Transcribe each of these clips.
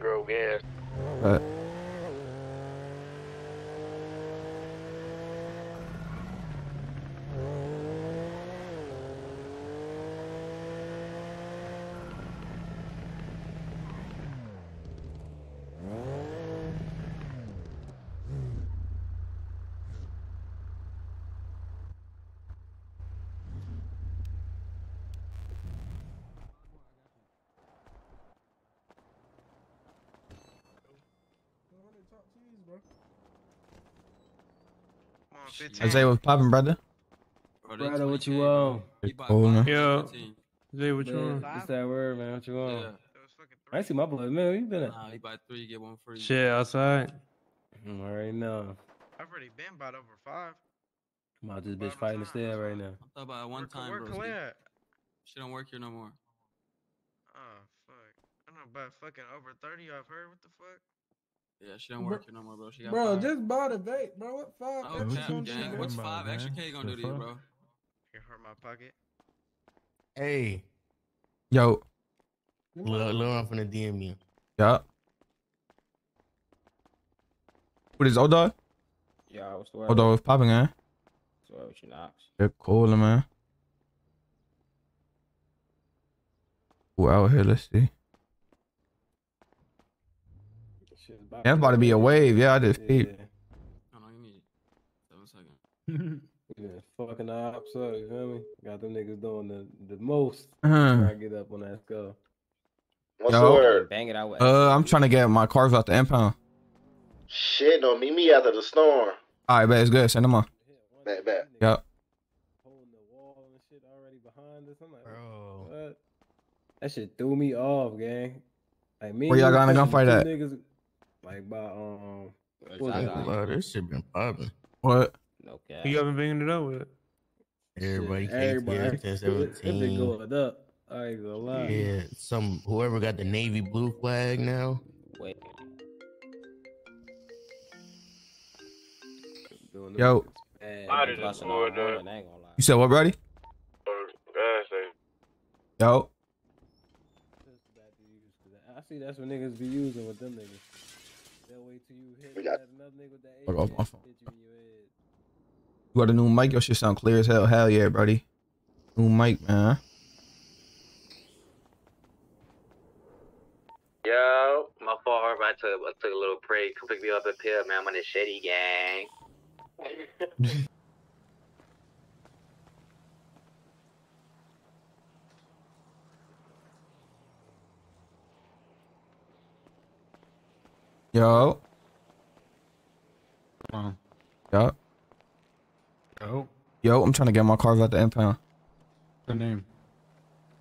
Grove Gas. Uh, Come on, 15. Isaiah was popping, brother. Bro, Brother, what you want? on? He Cool, man. five, Yeah. 15. What you want? on? what's that word, man? What you want? Yeah. That was fucking I see my blood, man. Where you been at? Nah, you buy three, get one free. Shit, outside. Mm, I'm already know. I've already been bought over five. I'm out this bitch fighting the time, stairs that's right now. I thought about it one Where- time, where bro. At? She don't work here no more. Oh fuck. I know about fucking over thirty. I've heard. What the fuck? Yeah, she don't Bro- work here no more, bro. She got Bro, fired. just bought a vape, bro. What oh, five? Oh, extra cap, gang. What's bro? five extra? K gonna do to you, bro? Can hurt my pocket. Hey, Yo, Lil, Lil, I'm finna DM you. yeah. What is old dog? Yeah, what's the Old dog was popping, man. What's the word with you, NocKz? They're cool, man. Who out here? Let's see. Shit's about Yeah, about to be a wave. Yeah, I just peeped. Yeah. Hold on, give me seven seconds. Yeah, fucking ops up, you feel me? Got them niggas doing the, the most. Uh, Try to get up on that skull. What's Yo. the word? Bang it out with uh, I'm trying to get my cars out the impound. Shit, don't meet me after the storm. All right, bet it's good. Send them on. Bet, bet. Yep. Holding the wall and shit already behind us. I'm like, Bro. That shit threw me off, gang. Like me. Where y'all and got in a gunfight at? Niggas, like by um. what was Hey, that? Lil, this shit been popping. What? Okay. Who you haven't banged it up with? Everybody, Shit, everybody. KTF, That been 1017. going up. I ain't gonna lie. Yeah, some whoever got the navy blue flag now. Wait. Yo. niggas bad. I just Flushing pulled all morning, up. Ain't gonna lie. You said what, buddy? Or gas station. Yo. I see that's what niggas be using with them niggas. Fuck off my phone. you in your head. You got a new mic? Your shit sound clear as hell. Hell yeah, buddy. New mic, man. Yo, my fault, Harvey. I took I took a little break. Come pick me up up here, man. I'm on the Shady gang. Yo. Oh. Yo. Yo. Yo, I'm trying to get my cars out the impound. Good name.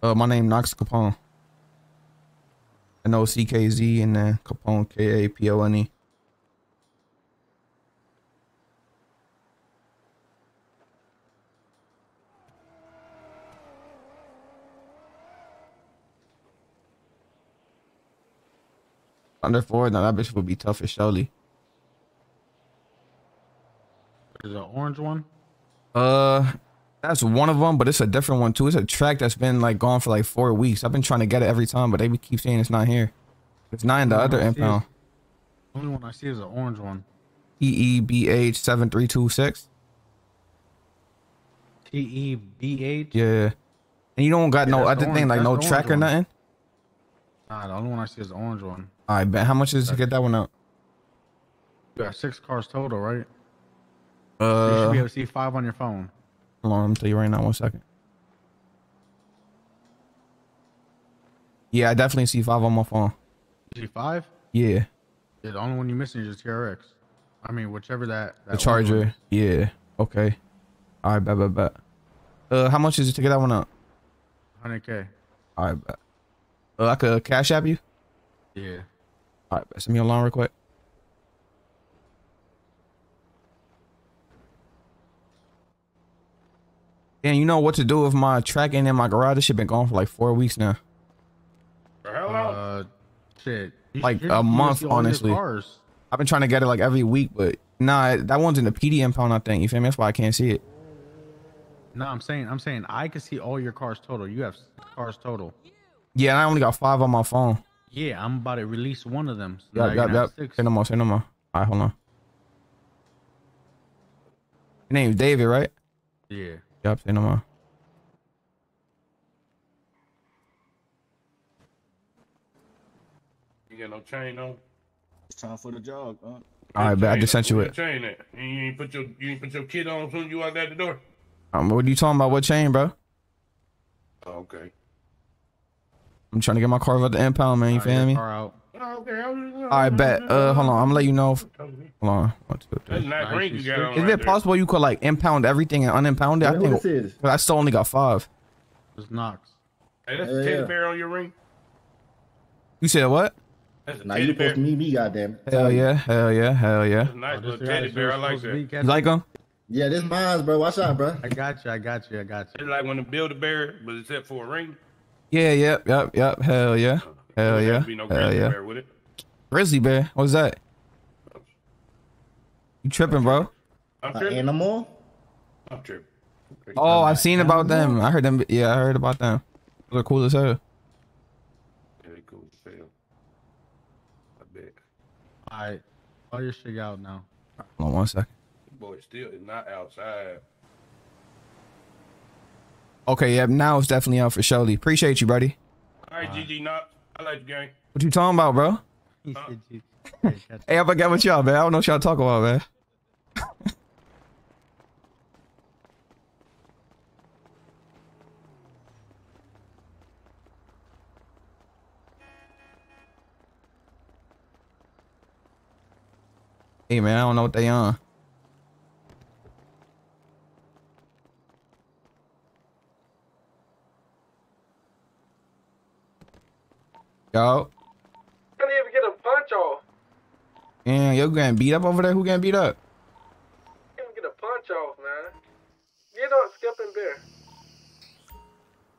Uh, my name NocKz Kapone. N O C K Z and then Capone K A P O N E. Under four, now that bitch would be tough as Shelly. Is it an orange one? Uh, that's one of them, but it's a different one too. It's a track that's been like gone for like four weeks. I've been trying to get it every time, but they keep saying it's not here. It's not in the Oh, other I see it. impound. Only one I see is an orange one. T E B H seven three two six. T E B H. Yeah, and you don't got Yeah, no the other thing like no track or one. nothing. Nah, the only one I see is the orange one. I bet. How much is it to get that one out? You got six cars total, right? Uh, you should be able to see five on your phone. hold on, I'm tell you right now. One second. Yeah, I definitely see five on my phone. You see five? Yeah, Yeah, the only one you're missing is your TRX. I mean, whichever that. that the Charger. Yeah. Okay. All right, bet, bet, bet. Uh, how much is it to get that one out? 100K. All right, bet. Uh, I could cash app you. Yeah. All right, bet. send me a line real quick. And you know what to do with my track and in my garage? This shit been gone for like four weeks now. Uh, shit. You- Like a month, see all your honestly. Cars. I've been trying to get it like every week, but nah, that one's in the PD impound, I think. You feel me? That's why I can't see it. No, I'm saying, I'm saying, I can see all your cars total. You have cars total. Yeah, and I only got five on my phone. Yeah, I'm about to release one of them. So now Yep, you're yep, gonna yep. six. Say no more. Say no more. All right, hold on. Your name's David, right? Yeah. Yep. Say no more. You got no chain on? It's time for the jog. Huh? All right, bet. I just sent you it. your Chain at? You ain't put your you ain't put your kid on as soon as you walked out the door. Um, what are you talking about? What chain, bro? Oh, okay. I'm trying to get my car out the impound, man. You Alright, feel me? car out. Okay. I All right, bet. Uh, hold on. I'm gonna let you know. If, hold on. One, two, That's three. nice Nice, you you got on. Is right it there. possible you could like impound everything and unimpound it? I think this is? I still only got five. It's NocKz. Hey, that's Yeah, a teddy yeah. bear on your ring. You said what? That's a Now teddy you bear. supposed to meet me, goddamn. Hell yeah, hell yeah, hell yeah. Nice Oh, little teddy bear. I like supposed to be, that. You like them? Yeah, this mine's, bro. Watch out, bro. I got you. I got you. I got you. It's like when they build a bear, but except for a ring. Yeah, yep, yep, yep. Hell yeah, hell yeah, have be no hell yeah. bear with it. Grizzly bear, what's that? You tripping, bro? I'm An tripping. animal? I'm tripping. Oh, I've seen about them. I heard them. Yeah, I heard about them. They're cool as hell. Very cool as hell. I bet. All right. All your shit out now. Hold on one second. Boy, still is not outside. Okay, yeah, now it's definitely out for Shelly. Appreciate you, buddy. All right, GG NocKz. I like the game. What you talking about, bro? He said you- Hey, I forgot what y'all, man. I don't know what y'all talking about, man. hey, man, I don't know what they on. Yo. Couldn't even get a punch off. Yeah, you getting beat up over there? Who getting beat up? Couldn't get a punch off, man. Get up, skipping bear.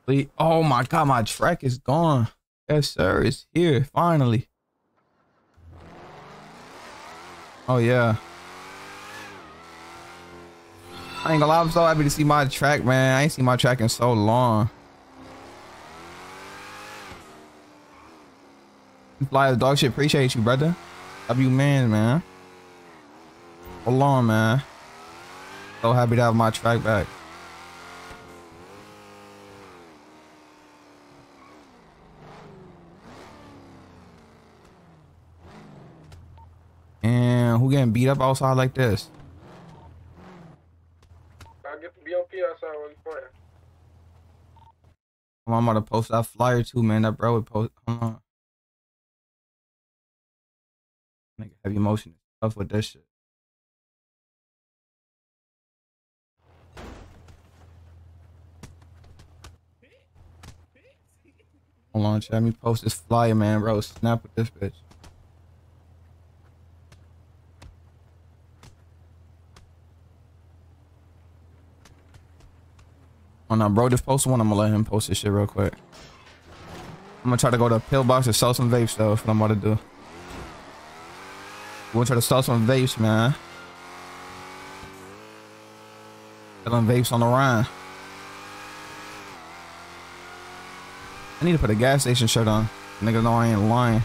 Lee- Oh my god, my track is gone. Yes, sir, it's here finally. Oh yeah. I ain't gonna lie, I'm so happy to see my track, man. I ain't seen my track in so long. Fly the dog shit, appreciate you, brother. W man, man. Hold on, man. So happy to have my track back. And who getting beat up outside like this? I get to be on P outside when you playing. I'm about to post that flyer too, man. That bro would post. Heavy motion stuff with this shit. Hold on. Let me post this flyer, man, bro. Snap with this bitch. Oh no, bro, just post one. I'm gonna let him post this shit real quick. I'm gonna try to go to pillbox and sell some vape stuff. What I'm about to do. Gonna try to sell some vapes, man. Selling vapes on the run. I need to put a gas station shirt on. Nigga know I ain't lying.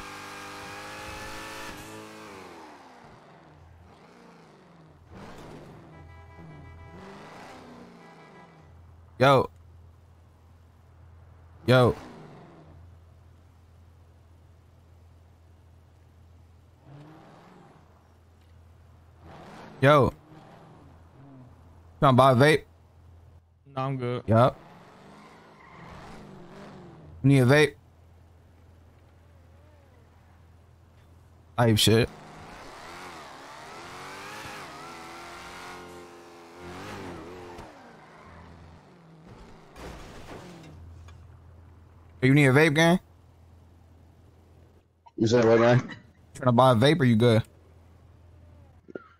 Yo. Yo. Yo. Trying to buy a vape? No, I'm good. Yup. Need a vape? Type shit. You need a vape, gang? You said what, man? Trying to buy a vape or you good?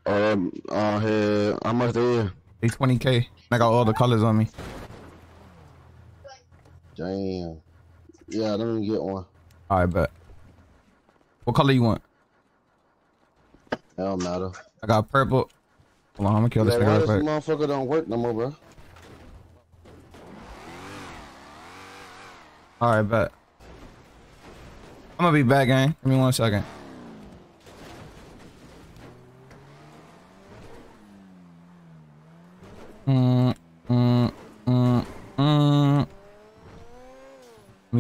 Um, uh, hey, how much they is? They 20k. I got all the colors on me. Damn. Yeah, let me get one. Alright, bet. What color you want? It don't matter. I got purple. Hold on, I'm gonna kill this nigga this motherfucker don't work no more, bro? Alright, bet. I'm gonna be back, gang. Give me one second.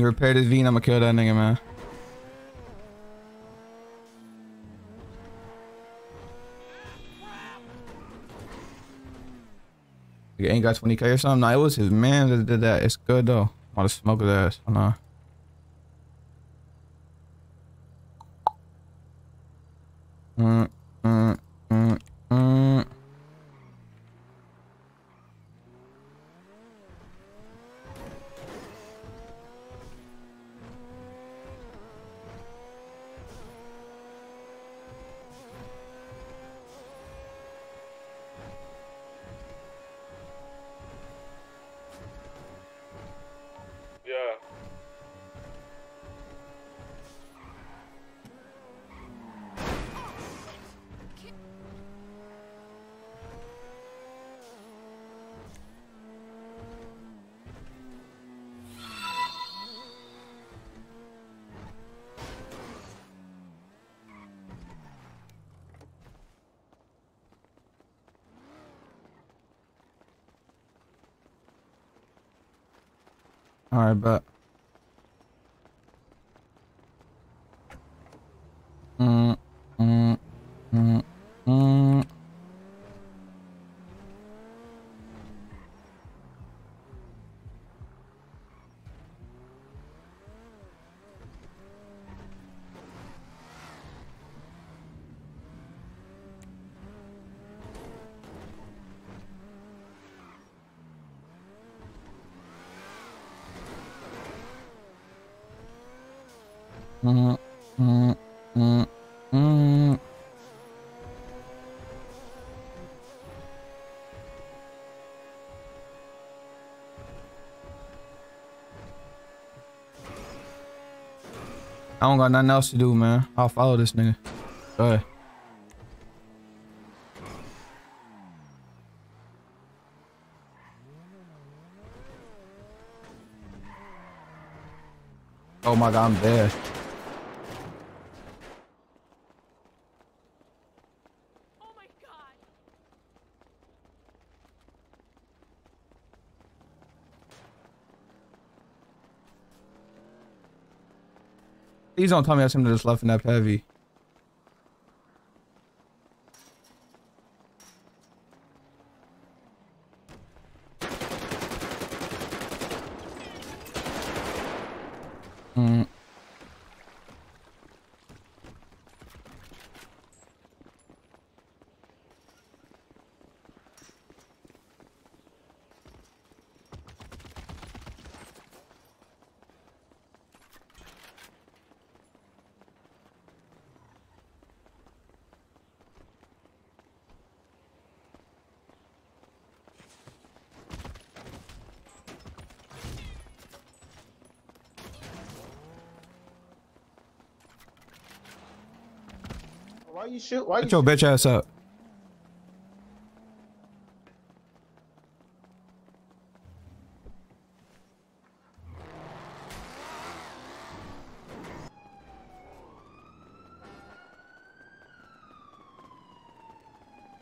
Me repair this V and I'm gonna kill that nigga, man. He ain't got 20k or something. Nah, it was his man that did that. It's good though. I'm to smoke his ass. Nah. All right, but. I don't got nothing else to do, man. I'll follow this nigga. Go ahead. Oh my god, I'm dead. Please don't tell me that's him that just left in that heavy. Why you shoot? Why Get your bitch ass up.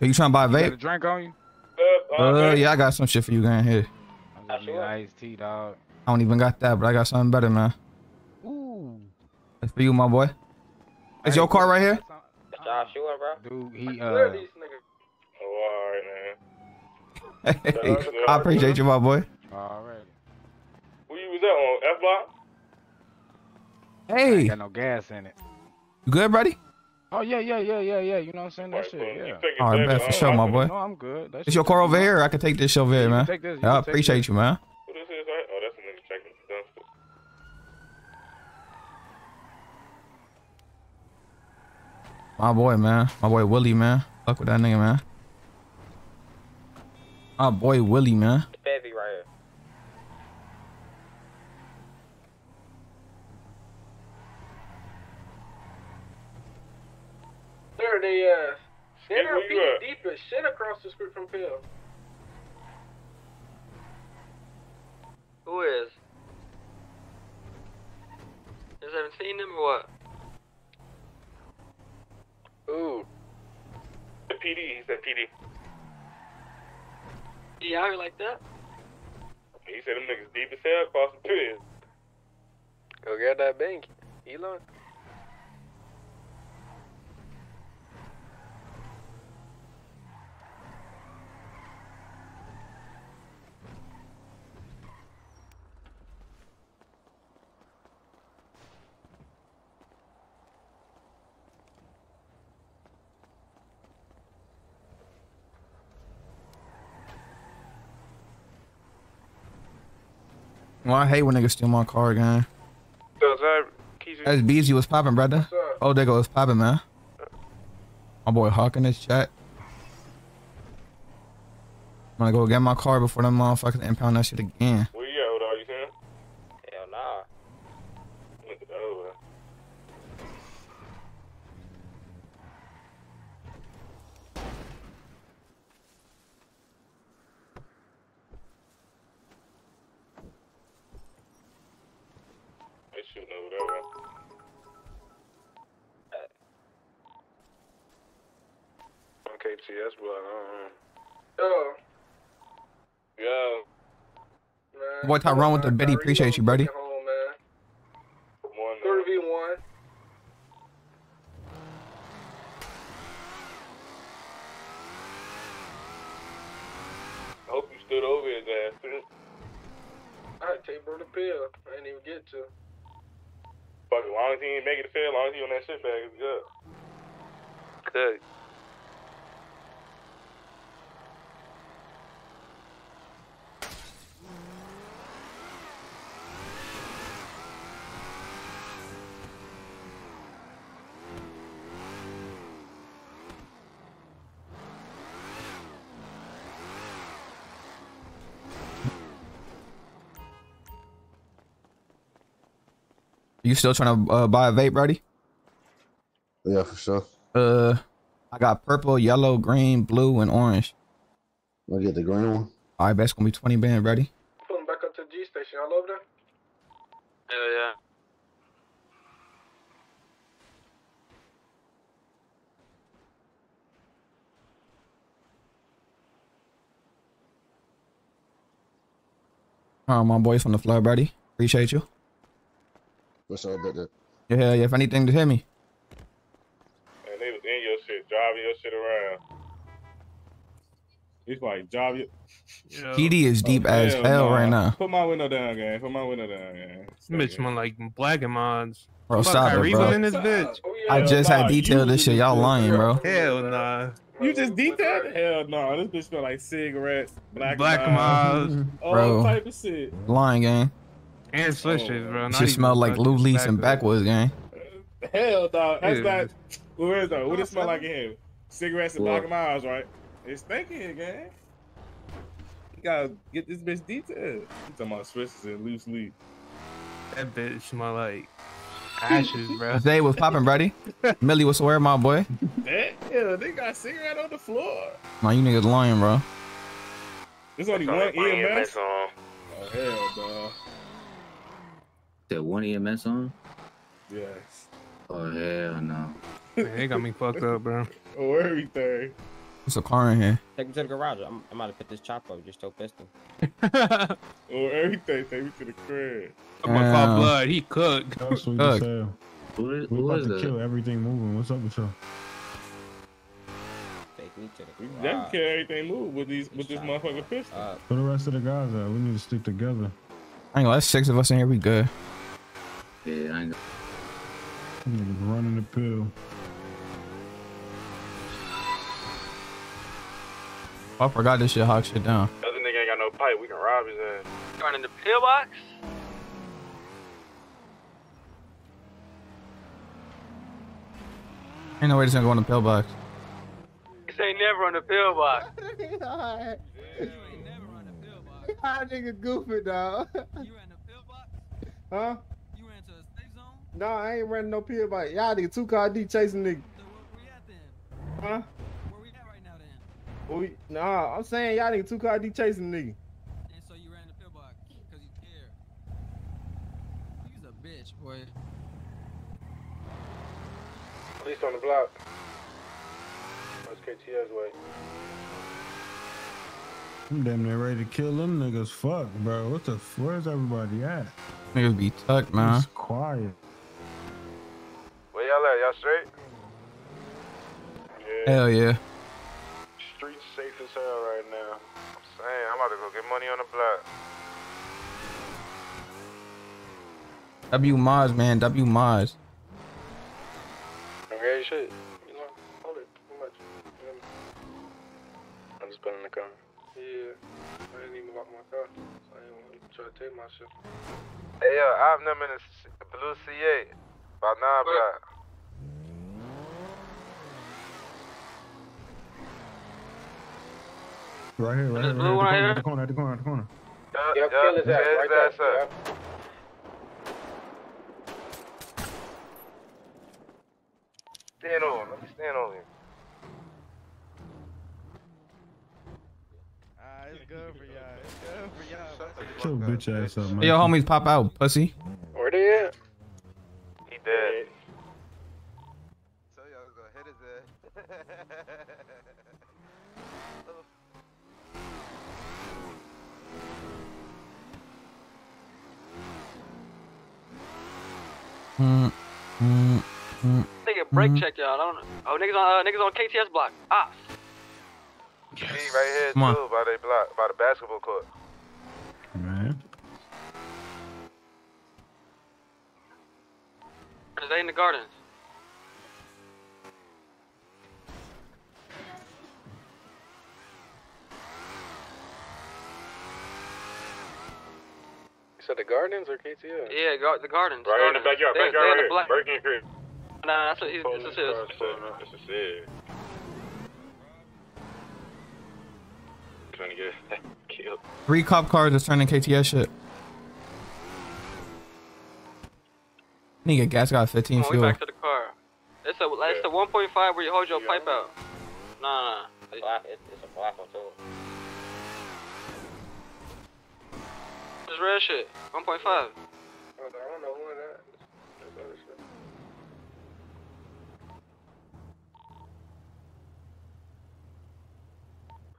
Are you trying to buy a You got a drink on you? Uh, yeah, I got some shit for you going here. I just need iced tea, dog. I don't even got that, but I got something better, man. Ooh. That's for you, my boy. Is your car right here? Joshua, bro. Dude, he uh. Oh, alright, man. Hey, I appreciate you, my boy. All right. Where you was at on F block? Hey, Got no gas in it. you good, buddy? Oh yeah, yeah, yeah, yeah, yeah. You know what I'm saying? That shit. Yeah. All right, bet for sure, my boy. No, I'm good. That Is shit- your car over here? I can take this over here, man. take this, you Yeah, I appreciate this. you, man. Who this is, right? Oh, that's a nigga checking the dumpster. My boy, man. My boy Willie, man. Fuck with that nigga, man. My boy Willie, man. Bevy right here. There they uh Hey, where you at? deep as shit across the street from Phil. Who is? Is 17 them or what? Ooh. The PD, he said PD. He out here like that? He said them niggas deep as hell across the pier. Go get that bank, Elon. Well, I hate when niggas steal my car. So. That's BZ was popping, brother. Oh, there goes popping, man. My boy Hawk in this chat. I'm gonna go get my car before them motherfuckers impound that shit again. Where you at, what are you saying? Hell nah. Look at over. They shooting over there, man. On KTS, but uh, Yo. Yo. Man, Boy Tyrone with the Betty. appreciate you, buddy. Home, man. One, uh, 3v1. I hope you stood over his ass, too. I take bro the pill. I didn't even get to. Fuck it, long as he ain't make it to fail, long as he on that shit bag, it's good. Good. You still trying to uh, buy a vape, buddy? Yeah, for sure. Uh, I got purple, yellow, green, blue, and orange. I'll get the green one. All right, that's gonna be 20 band, ready? Pulling back up to the G station. Y'all over there? Hell yeah. All right, my boys from the flood, buddy. Appreciate you. For sure, bet that. Yeah, yeah. If anything, just hit me. And they was in your shit, driving your shit around. It's like drive your. PD is deep oh, as hell right now. Put my window down, gang. Put my window down, gang. Bitch, man, like black and mods. Bro, stop it, bro. in this bitch. Oh, I just had detailed this shit. Y'all lying, bro. Hell nah. You just detailed? Hell no. This bitch smell like cigarettes, black, Black mods, mods. all Bro. type of shit. Lying, gang. And oh, switches, bro. Not Shit smell like fucking loose leaf and back backwoods, gang. Hell, dog. That's Yeah. not. Where is that? What does it smell like in here? Cigarettes and What? black miles, right? It's stinking here, gang. You gotta get this bitch detailed. You talking about switches and loose leaf. That bitch smell like ashes, bro. Today was popping, buddy. Millie was where, my boy. Damn, they got cigarette on the floor. Man, you niggas lying, bro. There's only one EMS. Oh hell, dog. That one EMS on? Yes. Oh hell no. Man, they got me fucked up, bro. Or everything. There's a car in here. Take me to the garage. I'm, I'm about to put this chop up. Just so pistol. Or everything. Take me to the crib. I'm gonna call blood. He cooked. That's sweet Look. as hell. Who is, We who about is to that? kill everything moving. What's up with y'all? Take me to the We garage. never kill everything move with these with this motherfucking pistol. Uh, For the rest of the guys out, we need to stick together. I ain't gonna, that's six of us in here. We good. Yeah, I ain't Niggas running the pill. Oh, I forgot this shit. Hawk shit down. Other nigga ain't got no pipe. We can rob his ass. Running the pillbox? Ain't no way this gonna go in the pillbox. This ain't never on the pillbox. That nigga goofy, dog. You ran a pill box? Huh? You ran to a safe zone? No, I ain't running no pill bike. Y'all nigga two car D chasing nigga. Where we at then? Huh? Where we at right now then? We, nah, I'm saying y'all nigga two car D chasing nigga. And so you ran the pillbox because you care. You's a bitch, boy. Police on the block. That's KTS way. I'm damn near ready to kill them niggas. Fuck, bro. What the? Where's everybody at? Niggas be tucked, man. It's quiet. Where y'all at? Y'all straight? Yeah. Hell yeah. Streets safe as hell right now. I'm saying, I'm about to go get money on the block. W Maz, man. W Maz. Okay, shit. You know, hold it. Too much. You know? I'm just putting in the car. Yeah. I didn't even lock my car. So I didn't want to try to take my shit. Hey, yo, I've never in the blue C8. About nine block. Right here, right here, blue right here. right At the corner, at the corner, at the corner. Yep, yep, kill his ass right there. Yep. Stand on. Let me stand on him. Ah, it's good for y'all. It's good for y'all. Shut your bitch ass up, man. Hey, yo, homies, pop out, pussy. Where they at? He dead. So y'all gonna hit his ass. Mm, mm, mm. Nigga, brake Mhm. check y'all. I don't know. Oh, niggas on uh, niggas on KTS block. Ah, He right here Come on. too, by the block, by the basketball court. Man. they in the gardens. You said the Gardens or KTS? Yeah, gar- the gardens. Right in the backyard, They- backyard they in right the here. black- Birkin crib. Nah, that's what he's. This is his. This is it. Trying to get killed. Three cop cars is turning KTS shit. Nigga, gas got 15 Come on, fuel. back to the car. It's a it's the 1.5 where you hold your pipe out. Nah, nah. Black, it's, it's a black one too. It's red shit. 1.5. I don't know who in that. That's other shit.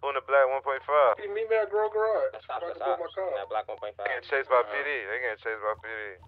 Who in the black 1.5? You meet me at Girl Garage. That's ops, I that's can put my ops. car. That black 1.5. Uh, they getting chased by PD. They getting chased by PD.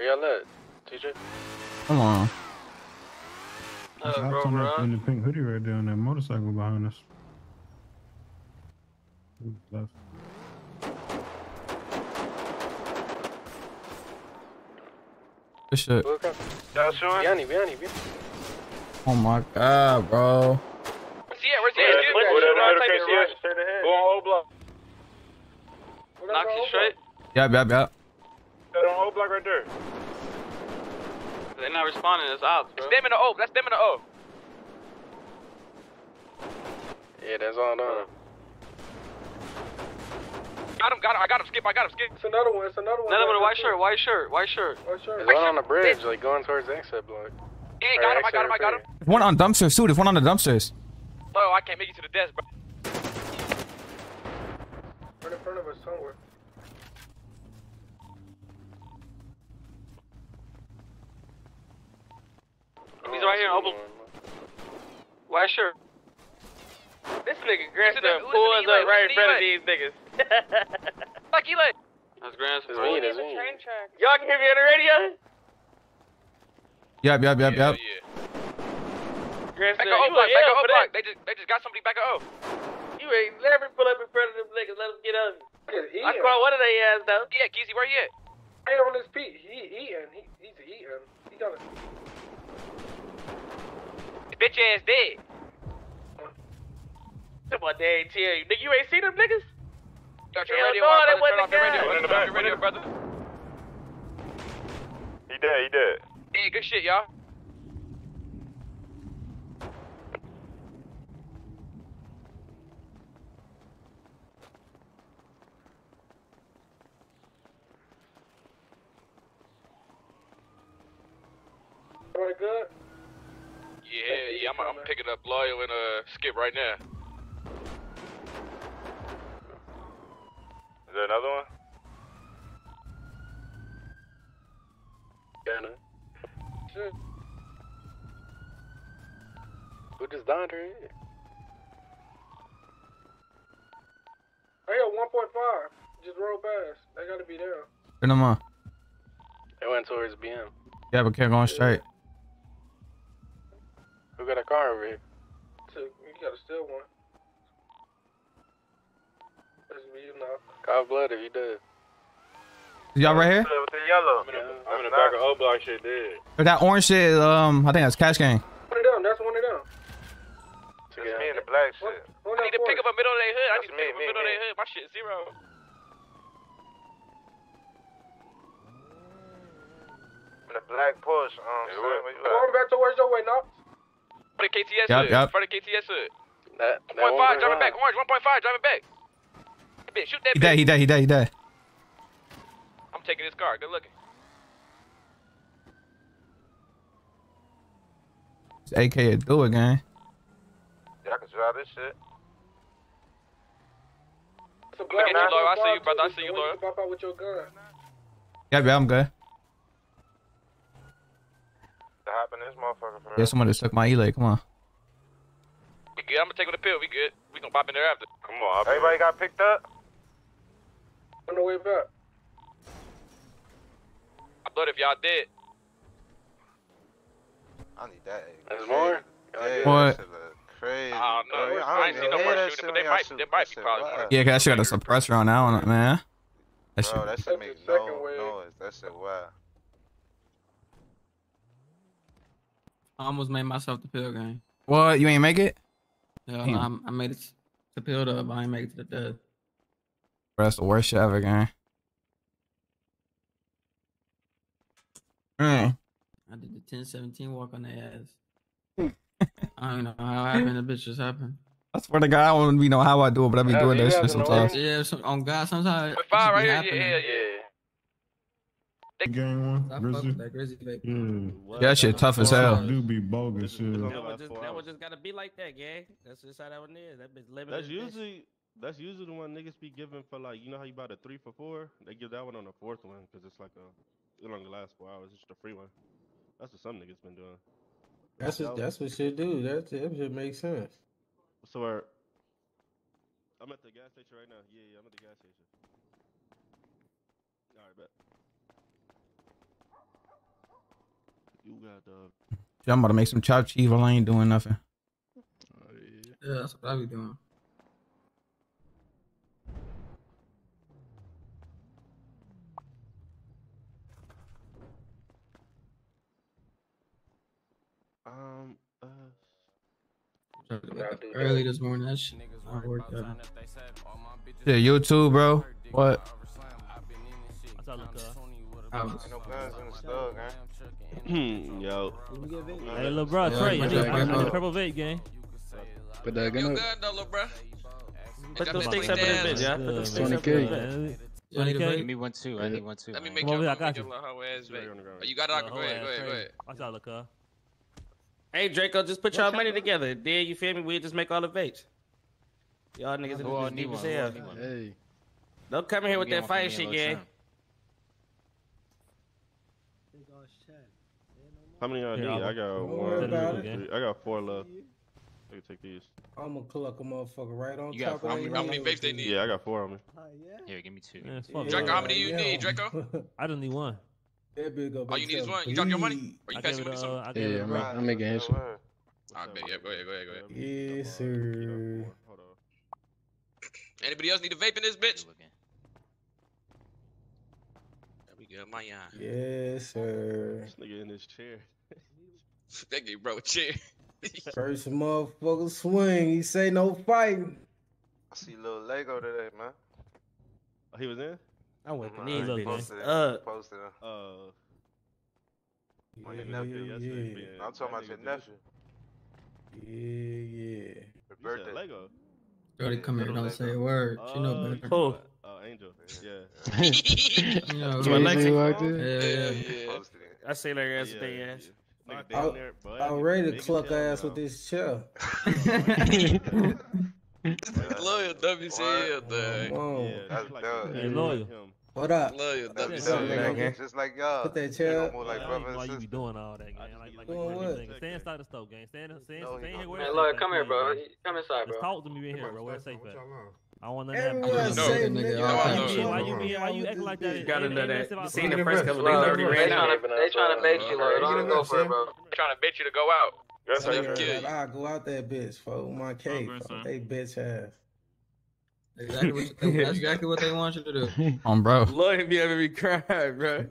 Where y'all at? TJ? Come on. Uh, Cops bro, on that, bro. in the pink hoodie right there on that motorcycle behind us. Ooh, Left. Good shit. Y'all sure? Yanni, Yanni, Yanni. Oh my god, bro. Where's he at? Where's he Yeah, at? put Shoot, that shoot, middle right, take it KCS right. straight ahead. Go on O block. Knock you straight. Yep, yep, yep. That on O block right there. They're not responding. It's ops, bro. them in the O. That's them in the O. Yeah, that's all done. Got him, got him. I got him. Skip, I got him. Skip. It's another one. It's another one. Another one, white shirt, white shirt, white shirt. White shirt. There's one on the bridge, like going towards the exit block. Yeah, got him, I got him, I got him. There's one on dumpsters too. There's one on the dumpsters. Oh, I can't make it to the desk, bro. Right in front of us somewhere. He's right here, open. White shirt. This nigga grandson Listen pulls up right in front of these niggas. Like Eli. That's grandson. It's me, it's me. Y'all can hear me on the radio? Yep, yep, yep, yep. Grandson, Back up, you block, back L up, for block. They just, they just got somebody back up. You ain't never pull up in front of them niggas. Let them get up. He I caught one of they ass though. Yeah, Geezy, where you at? Hey, on his feet. He eating. He, he's eating. He got it. Bitch ass dead. but they ain't tell you. Nigga, you ain't seen them niggas? Got your Hell radio no, on, brother. Turn wasn't off your radio. good. Turn off your radio, brother. He dead, he dead. Yeah, good shit, y'all. Everybody good? Yeah, yeah, I'm, I'm picking up Loyal and uh Skip right now. Is there another one? Ghana. Who just died here? I got 1.5. Just roll past. They gotta be there. Turn them on. They went towards BM. Yeah, but kept going straight. Who got a car over here? Two. You gotta steal one. That's me, you know. Call blood if you did. Y'all right here? With the yellow. I'm in the, I'm in the back of O Block shit, dead. Or that orange shit, um, I think that's Cash Gang. One of them. That's one of them. That's me in the black shit. I need to pick up a middle of their hood. I need to me, pick up a middle of me. their hood. My shit zero. In the black Porsche, um, yeah, where, where Going back towards your way, now. For the KTS Yup, hood. yup. For the KTS hood. That, 1.5, driving back. Orange, 1.5, driving back. Bitch, shoot that He bitch. dead, he dead, he dead, he dead. I'm taking this car. Good looking. It's AK to do it, gang. Yeah, I can drive this shit. It's a Look at you, black Laura. I see you, car, brother. I too. see you, The way Laura. can Pop out with your gun. Yeah, yeah, I'm good. To hop in this motherfucker for Yeah, someone just took my E-leg. Come on. We good. I'm gonna take with the pill. We good. We gonna pop in there after. Come on. Everybody got picked up? On the way back. I thought if y'all did. I need that. There's more? Yeah, What? that crazy. I don't know. bro. I ain't seen no even more shooting, but they might- they might be probably wild. more. Yeah, 'cause that shit got a suppressor on that one, man. That shit. Bro, that shit make no noise. That shit wild. I almost made myself the pill game. What? You ain't make it? Yeah, Damn. I'm, I made it to pill up, but I ain't make it to the dead. Bro, that's the worst shit ever, gang. Mm. I did the 1017 walk on their ass. I don't know how it happened. The bitch just happened. I swear to God, I don't even know how I do it, but I be Yeah, doing you that shit sometimes. Yeah, some, on God, sometimes. But it right here. happening. Yeah, yeah. Gang one, I Grizzly. that Grizzly vape. Yeah. Yeah, that shit tough as hell. Do be bogus shit. That one just, that one just gotta be like that, gang. That's just how that one is. That bitch living. That's his bitch. usually that's usually the one niggas be giving for like you know how you buy the three for four. They give that one on the fourth one because it's like a it only lasts four hours. It's just a free one. That's what some niggas been doing. That's what, that's what shit do. That, that shit makes sense. So uh, I'm at the gas station right now. Yeah, yeah, I'm at the gas station. All right, bet. You got the. Yeah, I'm about to make some chopped cheese while I ain't doing nothing. Yeah, that's what I be doing. Um. Uh. Tried to wake up Early this morning, that shit. I worked out. Yeah, YouTube, bro. What? What's up, Luca? I was- No guns in the store, gang. Yo. Hey, little bro, Yeah, Trey, I you got need that the purple vape, gang. Put that You gun good up. though, little bruh? Put got those sticks up in this bitch, yeah. Put Yeah, those sticks up in this bitch. You need a 20K. me one too. I need one too. Let me make Come over your, I got make you. your little ass Right vape. on the ground. Oh, you got it? I can go ahead, go ahead, go ahead. Watch out, Luca. Hey, Draco, just put y'all money together. Then you feel me? We just make all the vapes. Y'all niggas in Who all need deep as hell. need one? Hey. Don't come in here with Get that one for me fire shit, Lil gang. How many I Here. I'll- got Don't one, about two, it. three. I got four left. I can take these. I'm gonna cluck a motherfucker right on You got top four? of How their many- how many nose, vapes they need? Yeah, I got four on me. Here, give me two. Yeah, fuck it. Draco, how many do you Yeah. need, Draco? I just need one. That bitch go All you need is one. You drop your money? bleed. Or you I pass gave me it, money uh, something? I it Yeah, a I'm, bro. I'm making his one. I bet, yeah, go ahead, go ahead, go ahead. Yes, sir. Hold on. Anybody else need a vape in this bitch? Good looking. There we go, my eye. Yes, sir. This nigga in his chair. That gave bro a chair. First motherfucker swing. He say no fighting. I see little Lego today, man. Oh, he was in? I'm whipping Mhm, these he bitches posted it. up. He Posted it. Uh, On your yeah, nephew. yeah, yeah. yeah. I'm talking about your nephew. Yeah, yeah. Your You said birthday. Lego. Jody, come here, don't say a word. You know Uh, better. Who? Oh, Angel. Yeah. You know, To Alexis? Yeah, yeah. Posted. I say like ass Yeah, big yeah. ass. I- down there, boy. I'm ready to big cluck ass now. with this chair. Loyal WCL Come on. Yeah, That's like dope. him. Hey, Loyal. loyal. What up? Loyal That's What's dope, up, nigga. nigga? Just like y'all. Put that chair up. more like I brother why you be doing all that, gang. Like, like, doing what? Stand inside the stove, gang. Stand, stand, No, stand here. gonna Where do it's Man, safe look, come here, bro. Come inside, Just bro. talk to me in here, bro. Where it's safe at. I want nothing to Everywhere happen. know. Nigga, nigga. Why you of being, why you why you acting like that? You gotta Ain't- know that. You seen the something. first couple days already ran out. they trying to bait you, like, Get don't go for it, bro. Trying to bet you to go out. That's Nigga how kill you. I ah, go out that bitch, folks. My cake. good, They bitch ass. Exactly what, that's exactly what they want you to do. On bro. Lord, be having me cry, bro.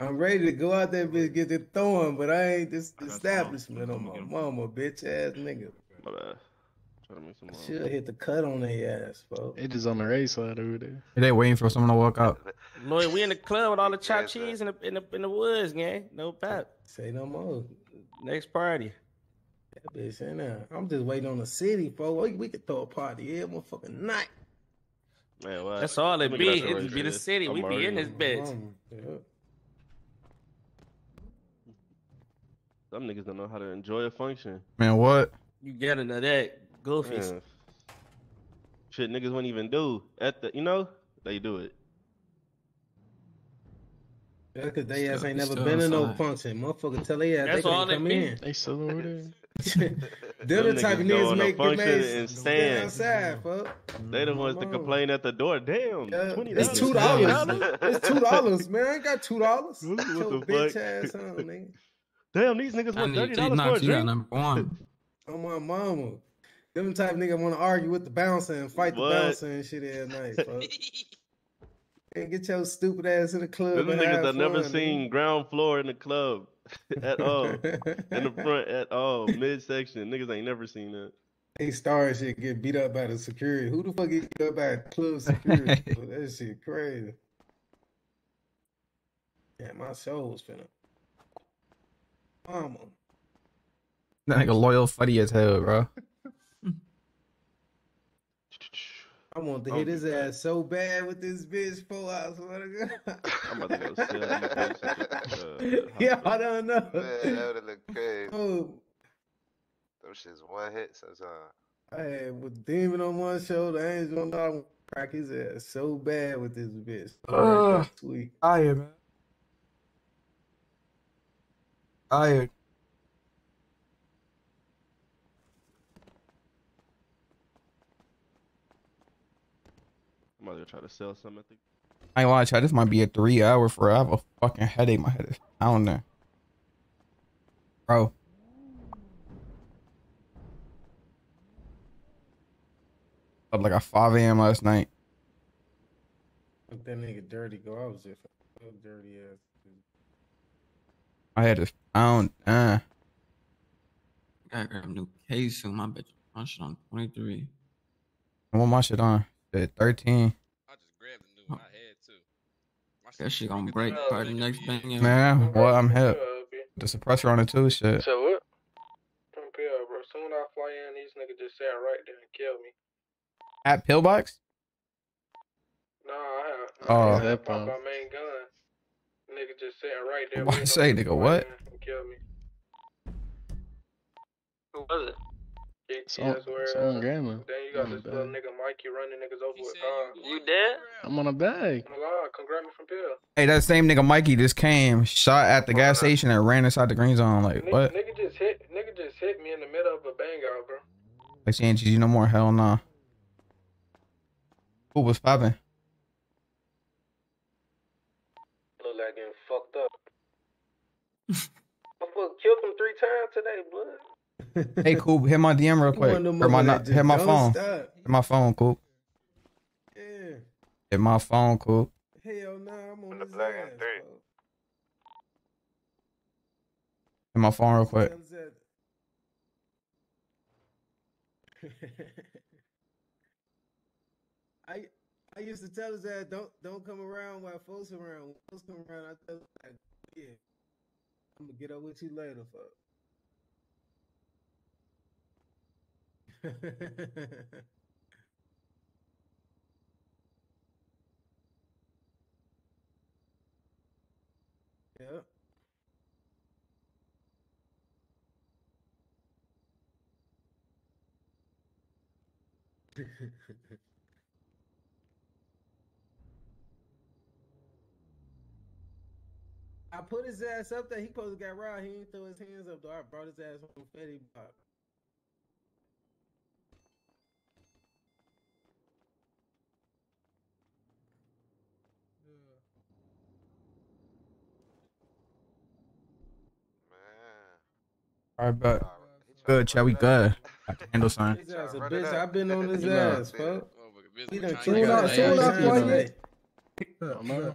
I'm ready to go out there, bitch, get it throwing, but I ain't this I got some establishment on my mama, bitch ass nigga. My bad. Trying to make some more. Should hit the cut on their ass, folks. It is on the race side over there. They waiting for someone to walk out. Lloyd, we in the club with all the chopped cheese in the in the in the woods, gang. No pap. Say no more. Next party. That bitch in there. I'm just waiting on the city, folks. We, we could throw a party every motherfucking night. Man, what? That's all it be. It right be the city. I'm We be in this bitch. Mama, yeah. Some niggas don't know how to enjoy a function. Man, what? You gotta know that. Goofies. Man. Shit niggas wouldn't even do at the, you know, they do it. That's because they ass ain't never been in no function. Motherfucker tell they ass That's they all can't come be. in. They still over there. They're the Them type of niggas go niggas on a make them function and stand stand. outside, fuck. They the ones that Mama. complain at the door. Damn, Yeah, twenty it's two dollars. It's two dollars, man. I ain't got two dollars. What the Your fuck? bitch ass on, nigga. Damn, these niggas I want need thirty to dollars for knock a you out drink. number one. On my mama. Them type of nigga want to argue with the bouncer and fight the bouncer and shit every night, fuck. And get your stupid ass in the club. Them and niggas have never fun, seen ground floor in the club at all, in the front at all, midsection. Niggas ain't never seen that. They star shit get beat up by the security. Who the fuck get beat up by club security? bro? that shit crazy. Yeah, my soul was finna. Mama. That nigga loyal funny as hell, bro. I want to Oh, hit his ass so bad with this bitch four hours. What a I'm about to go sell these places at the, uh, Yeah, I don't know. Man, that would look crazy. Oh, Those shit's one hit sometimes. I had with demon on one shoulder, angel on the other. Crack his ass so bad with this bitch. Oh, Ugh. sweet. Tired, man. Tired. I'm about to try to sell some at the. I ain't lying, Chad. This might be a three hour for. I have a fucking headache. My head is pounding. Bro. Up like a 5 a.m. last night. Let that nigga dirty go. I was just so dirty ass. My head is pound. Uh. Gotta grab a new case soon. My bitch, my shit on 23. I want my shit on. Shit, 13. That shit gonna break part of the next bang. Man, what? I'm hip. The suppressor on it too. Shit. So what? From PL, bro. Soon I fly in, these niggas just sat right there and kill me. At Pillbox? Nah, I have. Oh. I That have my main gun. Nigga just sitting right there. Why waiting say, on me to nigga, what? in and Kill me. Who was it? Kiki, So- that's where. so on uh, grandma. Then you got On the this little nigga Mikey running niggas over with cars. Uh, you dead? I'm on a bag. Allah, come grab me from Pill. Hey, that same nigga Mikey just came, shot at the gas station, and ran inside the green zone. Like, Nigga, what? nigga just hit. Nigga just hit me in the middle of a bang out, bro. Like, saying, you no more? Hell nah. Who was popping? Look like getting fucked up. Motherfucker killed him three times today, blood. Hey, Coop, hit my DM real quick. one of them Or my, not, hit my phone. stop. Hit my phone, Coop. Yeah. Hit my phone, Coop. Hell nah, I'm on The his black ass. and three. Hit my phone real quick. Tell us that- I I used to tell his ass don't don't come around while folks around. When folks come around, I tell him like, yeah, I'm gonna get up with you later, fuck. yeah. I put his ass up there. He supposed to get robbed. He didn't throw his hands up though. I brought his ass on Fetty Bob. All right, but good, Chad. We good. I can handle something. His ass a bitch. I've been on his ass, fuck. He done Soon kicked up, his soon up, ass boy. today.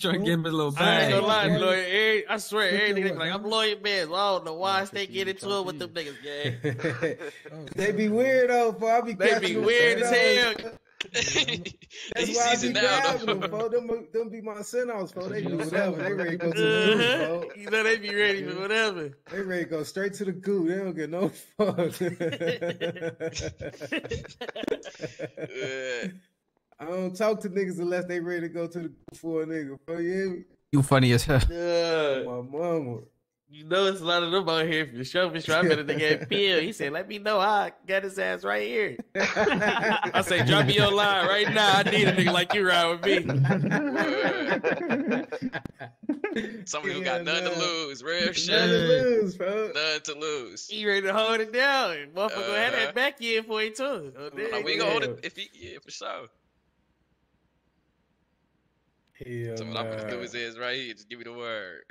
Trying to give him a little I ain't bag. gonna lie, lawyer. I swear, every nigga like I'm lawyer man. So I don't know why I stay getting into it with them niggas, gang. they be weird though, for I be They catching be them weird as straight hell. Up. That's why I be grabbing them, fo. Them, them be my send-offs, fo. They do whatever. They ready to go to the Uh-huh. goo, fo. You know they be ready for whatever. They ready to go straight to the goo. They don't get no fuck. I don't talk to niggas unless they ready to go to the goo for a nigga. Fo, you? You funny as hell. Yeah. My mama. You know it's a lot of them out here for sure. For sure, I met a nigga at Pill. He said, "Let me know I got his ass right here." I say, "Drop me your line right now. I need a nigga like you ride with me." Somebody who got nothing to lose, real Nothing shit. to lose, bro. Nothing to lose. He ready to hold it down. Motherfucker gonna have Uh-huh. that back end for you too. Oh, No, we gonna hold it if he, yeah, for sure. Hell So what I'm gonna do nah. is, is right here. Just give me the word.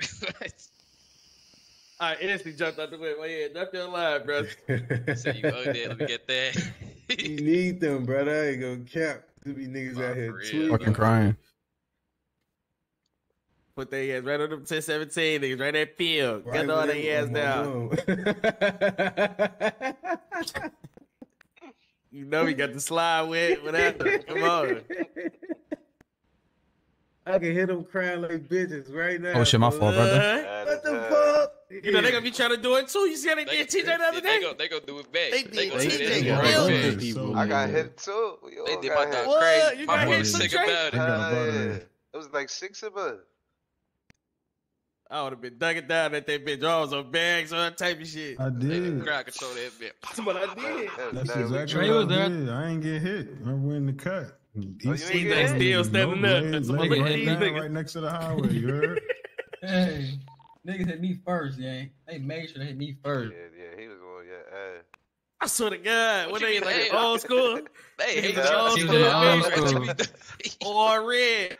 I instantly jumped out the way. My head, drop your line, bro. so you go there. Let me get that. You need them, bro. I ain't gonna cap. There be niggas out here tweaking. Fucking crying. Put their ass right on them 1017 niggas, right at Pill. Right Get all with their ass them, down. You know we got the slide with whatever. Come on. I can hear them crying like bitches right now. Oh, shit, my bro. fault, brother. What the fuck? You know they gonna be trying to do it too. You see how they did TJ the other They day? go, they go do it back. They They, did go do TJ that real right good. back. I got hit too. We They did my hit. dog crazy. You My got hit was too, sick Trey? about it. Uh, it was like six of us. I would have been ducking down at that bitch. Jaws on bags, all that type of shit. I They did did. crowd control that bit. That's what I did. That's That exactly Trey what was I there. did. I ain't get hit. I went in the cut. Oh, He you said ain't still hit? standing no, up. laid- That's what laid look right down right next to the highway. You heard? Hey, niggas hit me first, gang. They made sure they hit me first. Yeah, yeah, he was going, yeah. Uh, I swear to God, What what they like old school? They hate Yeah. old school, old bitch. school. or red.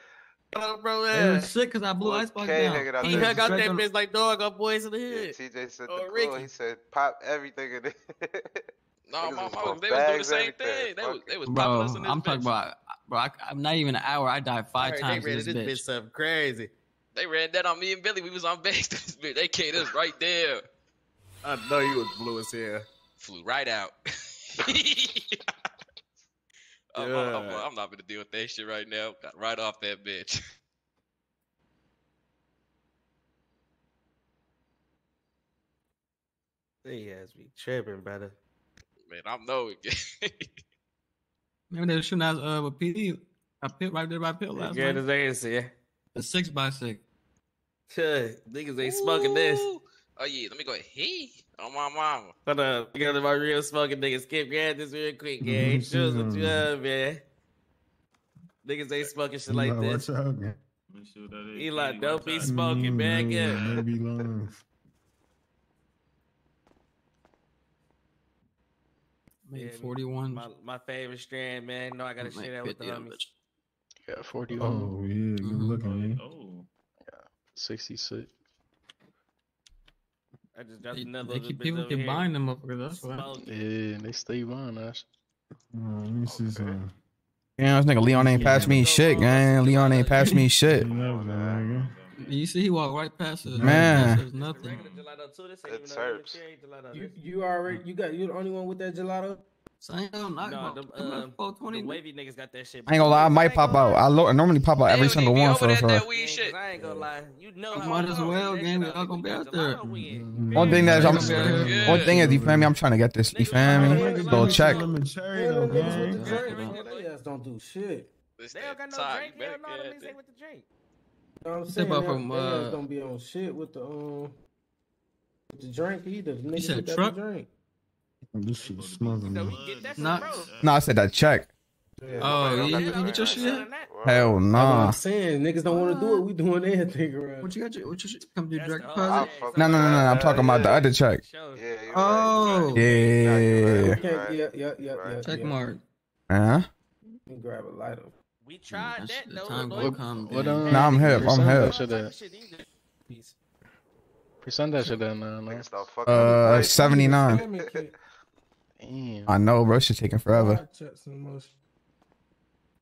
Oh, bro, They man. was sick because I blew Boy, icebox K down. nigga He there. hung out that bitch like dog on boys in the yeah. TJ said Oh, the cool. He said pop everything in there. No, my was mama, they was doing the same thing. They was, they was Bro, us in this I'm talking about, bro. I, I'm not even an hour. I died five Alright, times they in this this bitch bitch. something crazy. They ran that on me and Billy. We was on base. This bitch. They came us right there. I know you was blue as hell. Flew right out. I'm, I'm, I'm, Yeah. I'm not gonna deal with that shit right now. Got right off that bitch. They has me tripping, brother. Man, I'm know it. Remember they were shooting out uh, with PD, a pit right there by pit last Get night. his ass here. A six by six. Niggas ain't smoking this. Oh yeah, let me go. He on my mama. Hold up. You got my real smoking niggas. Skip, grab this real quick, gang. Show us what see you that. man. Niggas ain't smoking shit like Eli, this. Watch out, man. Eli, don't be smoking, Mm, back man, up. Maybe Yeah, 41. My, my favorite strand, man. No, I gotta Like share that with the 50 of them homies. Yeah, 41. Oh, yeah. Good Mhm. looking, man. Oh. Yeah, 66. I just got They, another they keep people over keep buying them up that's why. Yeah, and they stay buying us. Oh, let me see some. Yeah, this nigga Leon ain't passed me shit, man. Leon ain't passed me shit. You know that, nigga. You see, he walked right past us. Man. There's nothing. Regular gelato too. This ain't It's even no herbs. cherry gelato. You you already you got you the only one with that gelato? Sam, knock No, no, them, them, um, 420. the wavy niggas got that shit. I ain't gonna lie, I might pop out. I, lo- I normally pop out every single one for for. Yeah, 'cause I ain't gonna lie. You know how Might as well, nigga. gang. We all gonna be out there. One thing that I'm, one thing is, you feel me? I'm trying to get this. You feel me? Little check. Yeah, niggas with the drink, man. They ass don't do shit. They don't got no drink. Hell no, them niggas ain't with the drink. You know what I'm Step saying? up from, they ass uh, don't be on shit with the um with the drink either. The niggas said truck? the drink. This shit smoking. man. Not. No, I said that check. Oh, you, you get your shit? Hell nah. I'm saying niggas don't want to do it. We doing everything around. What you got? Your, what your shit? Come to direct deposit? No, no, no, no. I'm talking about the other check. Oh. Yeah. Yeah, yeah, yeah, yeah, yeah. Check yeah. mark. Huh? Grab a lighter. We tried that The though. time look. gonna come. What, gang. um, Nah, I'm hip. I'm present hip. That shit at, present that shit at now, no? Uh, 79. Damn. I know, bro. Shit taking forever. Checks in motion.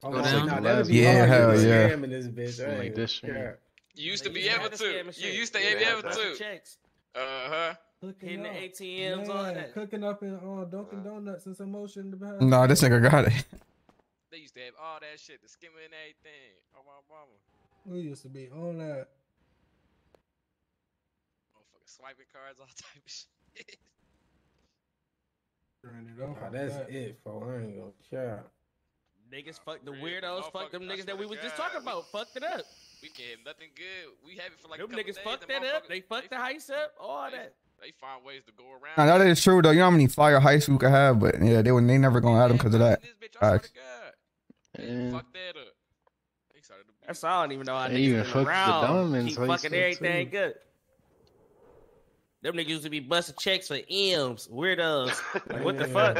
Go Oh, down. nah, that'd be Yeah, hard. hell yeah. this bitch. Something I like this gonna shit. care. You used to be had able to to. scam and You used to be able to. Uh huh. Hitting the up. ATMs, all Man, that. Cooking up in uh, Dunkin' Donuts and some motion in the back. No, this nigga got it. They used to have all that shit, the skimmer and everything. Oh my mama. We used to be on that. Motherfucking swiping cards, all type of shit. Nah, that's it, for I ain't gonna care. Niggas fuck the weirdos. Fuck them niggas that we was just talking about. Fucked it up. We can't have nothing good. We have it for like Them a niggas days. fucked that up. They fucked the heist up. All that. They find ways to go around. Now that is true though. You know how many fire heists you could have, but yeah, they were they never gonna add them because of that. Facts. Yeah. Fuck that up. They started to That's all I don't even know how They niggas even been fucked the around. diamonds, Keep fucking everything too. good. Them niggas used to be busting checks for M's, weirdos. Like, what the fuck?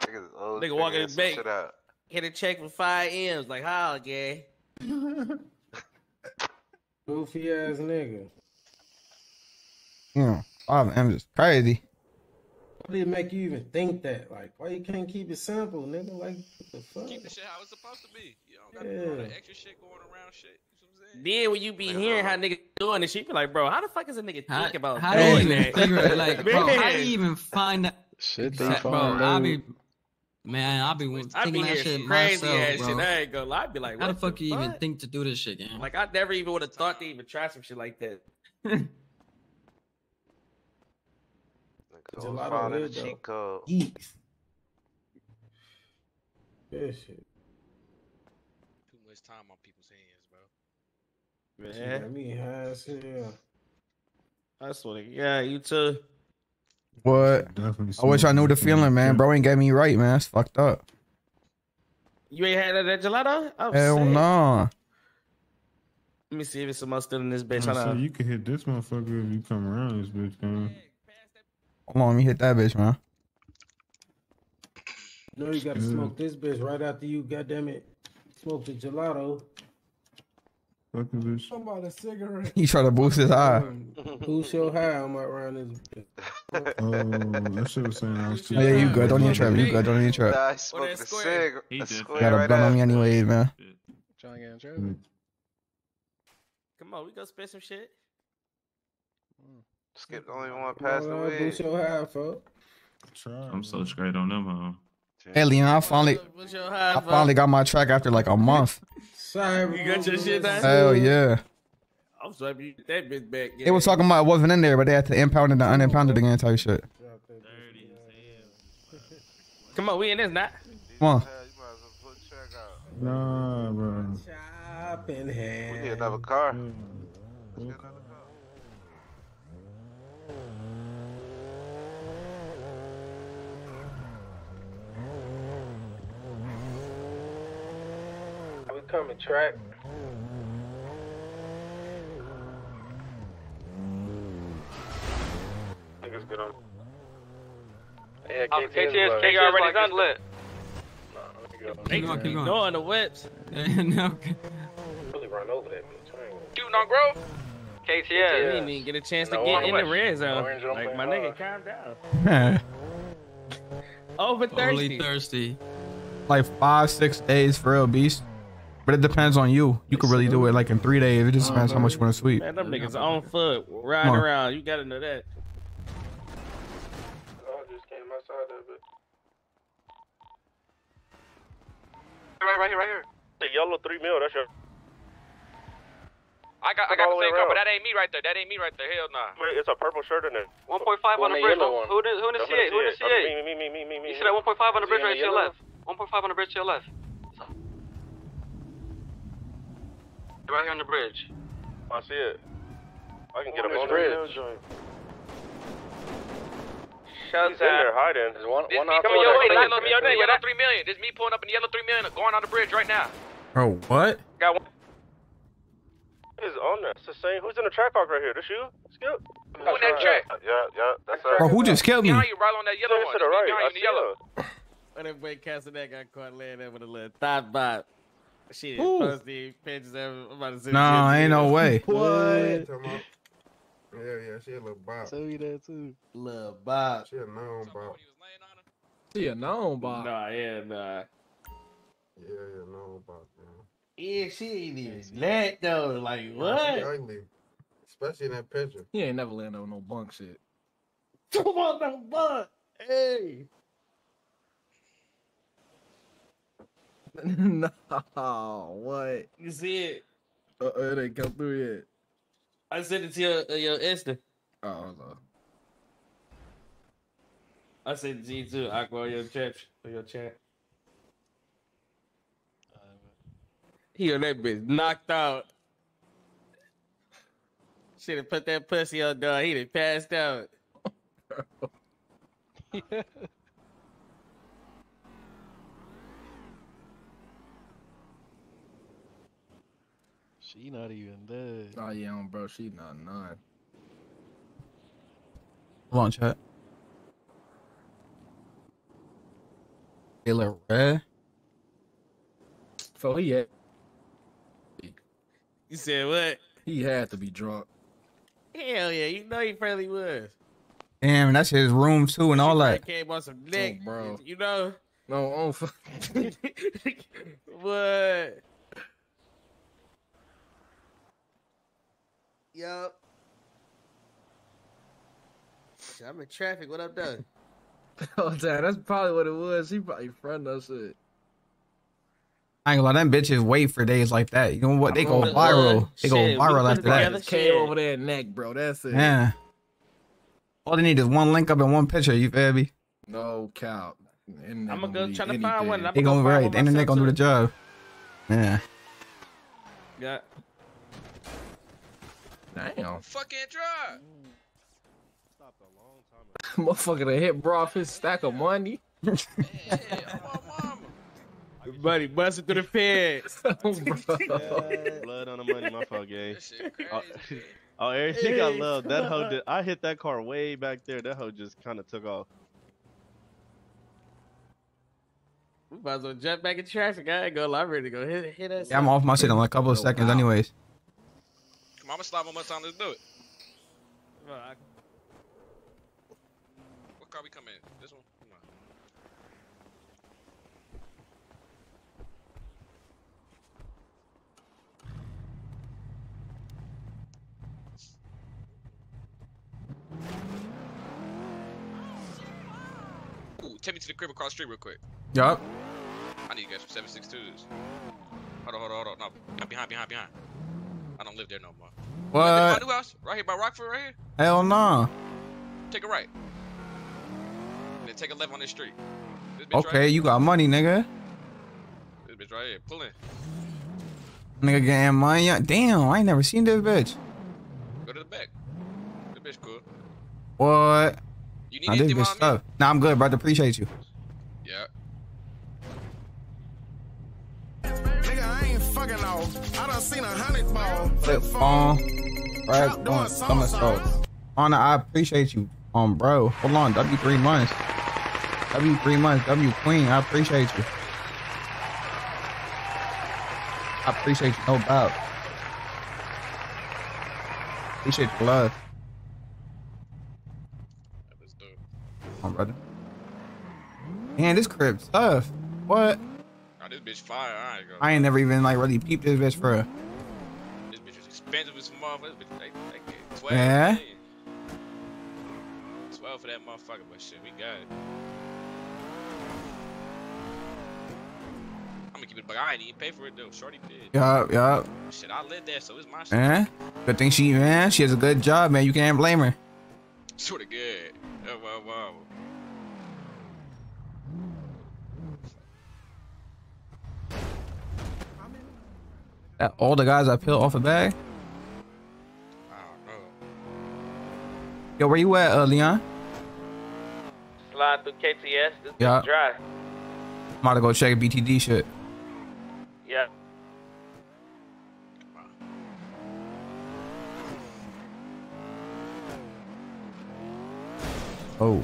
Niggas old Nigga walking figuring in the bank, shit out. hit a check for five M's. Like, how, gay? Goofy ass nigga. Hmm. Yeah, five M's is crazy. Why did it make you even think that? Like, why you can't keep it simple, nigga? Like, what the fuck? keep the shit how it's supposed to be. You don't gotta do all Yeah. that extra shit going around shit. You know what I'm saying? Then when you be hearing how uh-huh. niggas doing this, shit, you be like, bro, how the fuck is a nigga How, think about how do you doing even that? figure it? Like, bro, how do you even find that? Shit, they Bro, found I out. be, man, I'll be I thinking be that shit crazy myself, ass bro. shit. I ain't gonna lie. I'd be like, How the what fuck you even think to do this shit, gang? Like, I never even would have thought to even try some shit like that. It's a oh, lot found of the weird cheat code? Geeks. Good shit. Too much time on people's hands, bro. She got me high as hell. I swear to God, you too. What? I wish I knew the feeling, man. Bro ain't get me right, man. It's fucked up. You ain't had that at gelato? Oh, Hell no. nah. Let me see if it's some more still in this bitch. I Hold you can hit this motherfucker if you come around this bitch, man. Hold on, let me hit that bitch, man. You know you gotta Good. smoke this bitch right after you, goddamn it, smoke the gelato. Fuck this bitch. Somebody a cigarette. He try to boost his high. Who's your high? I'm around this bitch. Oh, that shit was saying I was too. Oh, yeah, you good. Don't need trap. You good. Don't need trap. Nah, I smoked a cig. A square Got a right blunt on me after. anyways, man. Trying to get in trouble. Come on, we go spit some shit. Skip the only one passed Come on, away. Boost your high, folks. I'm so straight on them, huh? Hey, Leon, I finally, What's your high I finally got my track after like a month. Sorry, You got your shit done? Hell yeah. I'm sorry, you get that bitch back. They was talking about it wasn't in there, but they had to impound it and unimpound it again type shit. Come on, we in this not. Come on. Nah, bro. Chopping hand. We need another car. We coming track. Niggas get on. Yeah, um, KTS, KTS already done lit. Keep going, keep going. Knowing the whips. no. Really run over that bitch. I ain't Shooting on Grove? You KTS. didn't even get a chance to No, get in the red zone. Like my my nigga, calm down. Over Only thirsty. thirsty. like five, six days for real, beast. But it depends on you. You could really do it like in three days. It just depends how much you want to sleep. Man, them niggas on foot, riding around. You gotta know that. Right, right here, right here. The yellow three mil. That's your. I got, I got the same car, but that ain't me right there. That ain't me right there. Hell nah. Wait, it's a purple shirt in there. 1.5 on the bridge. Who, who, who in the CA? Who in the CA? Me, me, me, me, me, me. You see that 1.5 on the bridge right to your left. 1.5 on the bridge to your left. Right here on the bridge. I see it. I can get him Which on bridge? the Shut He's in there hiding. There's one, one coming your way. Yellow, yellow, yellow 3 million. This me pulling up in the yellow 3 million going on the bridge right now. Bro, what? Got one. Is on there. It's the same. Who's in the track park right here? This you? Skip. Who in that track? Yeah, yeah. That's right. Bro, who just killed me? Behind you, right on that yellow one. to the right. Behind I you in the see yellow. When that boy Castanet got caught laying there with a little thought bot. Shit, Ooh. posted pictures of about to send Nah, it to you. ain't no way. What? Yeah, yeah, she a little bop. Tell you that too. Lil Bob. She a known bop. She a known bop. Nah, yeah, nah. Yeah, yeah, known bop, man. Yeah, she ain't even that though. Like Nah, She what? ugly. Especially in that picture. He ain't never landed on no bunk shit. Come on, no butt. Hey. no, what? You see it? Uh, it ain't come through yet. I sent it to your uh, your Insta. Oh, no. I sent it to you too. Aqua on your chat. Your chat. He on that bitch knocked out. Should have put that pussy on dog. He'd have passed out. She not even dead. Oh yeah, um, bro, she not none. Hold on, chat. Killer Red. So he had You said what? he had to be drunk. Hell yeah, you know he probably was. Damn, that's his room too and all that. Came on some dick, bro. You know No, on f- Yup. I'm in traffic. What up, though? oh damn, that's probably what it was. He probably front us It. I ain't gonna lie, them bitches wait for days like that. You know what? They go viral. They go shit, we viral put after it together, that. Came over there neck, bro. That's it. Yeah. All they need is one link up and one picture. You feel me? No cap. I'm gonna go try to find one. They gonna gonna go right. The one internet gonna do the myself, job. Yeah. Yeah. Damn. Fucking drive. Motherfucker that hit bro off his stack of money. Buddy, busting through the pants. Blood on the money, my fault, gang. Oh, oh, everything I love. That hoe did. I hit that car way back there. That hoe just kind of took off. We might as well jump back in traffic. I ain't gonna lie, I'm ready to go hit, hit us. Yeah, I'm off my shit in like a couple of seconds, anyways. Come on, I'm gonna stop one more time. Let's do it. What car we come in? This one? Come on. Ooh, take me to the crib across the street real quick. Yup. I need to get some 762s. Hold on, hold on, hold on. No, behind, behind, behind. I don't live there no more. My What? new house, right here by Rockford, right here. Hell no. Take a right. Then take a left on this street. This right Okay, here. you got money, nigga. This bitch right here. Pull in. Nigga getting money. Damn, I ain't never seen this bitch. Go to the back. This bitch cool. What? You need Nah, this bitch while Nah, I'm good, brother. Appreciate you. Flip. Right, on somersault. Honor, I appreciate you. Um, bro. Hold on. W three months. W three months. W queen. I appreciate you. I appreciate you, no doubt. Appreciate the love. Come on, brother. Man, this crib tough. What? Oh, this bitch fire. I ain't gonna. I ain't never even like really peeped this bitch for. This bitch is expensive as some motherfuckers. They, they get 12. Yeah? 12 for that motherfucker, but shit, we got it. I'm gonna keep it but I ain't even pay for it though. Shorty paid. Yup, yup. Shit, I live there, so it's my shit. Man, good thing she, man, she has a good job, man. You can't blame her. Sort of good. Oh, wow, wow. All the guys I peeled off a bag. Yo, where you at, uh, Leon? Slide through KTS. This Yeah. yeah. dry. I'm about to go check BTD shit. Yeah. Oh.